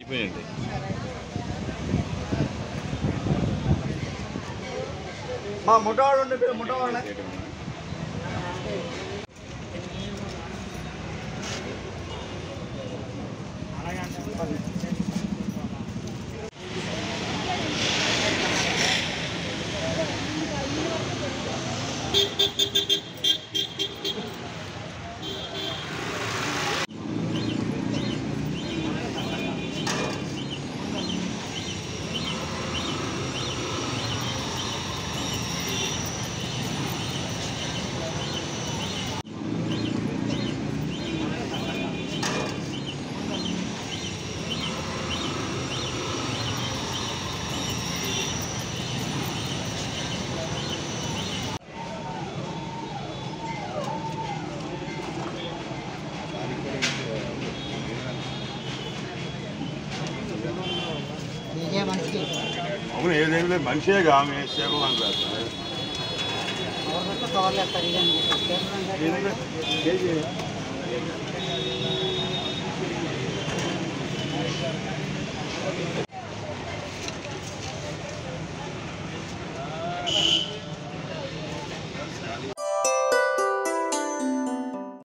అయిపోయింది మా ముఠావాళ్ళు ఉండే పేరు ఏ మనిషికి అవును ఏదేమి లేదు మనిషే ఆమె శవం అని రాస్తారు కవర్లు వేస్తారు